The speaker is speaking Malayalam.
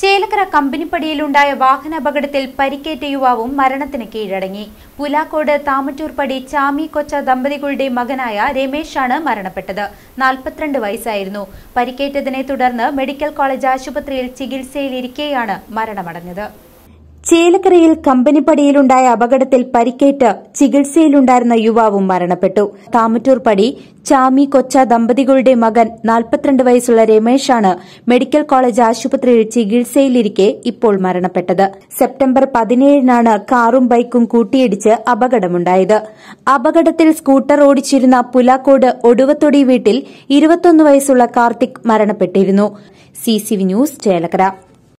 ചേലക്കര കമ്പനിപ്പടിയിലുണ്ടായ വാഹനാപകടത്തിൽ പരിക്കേറ്റ യുവാവും മരണത്തിന് കീഴടങ്ങി. പുലാക്കോട് താമറ്റൂർപ്പടി ചാമി കൊച്ച ദമ്പതികളുടെ മകനായ രമേശാണ് മരണപ്പെട്ടത്. നാൽപ്പത്തിരണ്ട് വയസ്സായിരുന്നു. പരിക്കേറ്റതിനെ തുടർന്ന് മെഡിക്കൽ കോളേജ് ആശുപത്രിയിൽ ചികിത്സയിലിരിക്കെയാണ് മരണമടഞ്ഞത്. ചേലക്കരയിൽ കമ്പനിപ്പടിയിലുണ്ടായ അപകടത്തിൽ പരിക്കേറ്റ് ചികിത്സയിലുണ്ടായിരുന്ന യുവാവും മരണപ്പെട്ടു. താമറ്റൂർപ്പടി ചാമി കൊച്ച ദമ്പതികളുടെ മകൻ നാൽപ്പത്തിരണ്ട് വയസ്സുള്ള രമേശാണ് മെഡിക്കൽ കോളേജ് ആശുപത്രിയിൽ ചികിത്സയിലിരിക്കെ ഇപ്പോൾ മരണപ്പെട്ടത്. സെപ്റ്റംബർ പതിനേഴിനാണ് കാറും ബൈക്കും കൂട്ടിയിടിച്ച് അപകടമുണ്ടായത്. അപകടത്തിൽ സ്കൂട്ടർ ഓടിച്ചിരുന്ന പുലാക്കോട് ഒടുവത്തൊടി വീട്ടിൽ ഇരുപത്തൊന്ന് വയസ്സുള്ള കാർത്തിക് മരണപ്പെട്ടിരുന്നു. CCV news Chelakkara.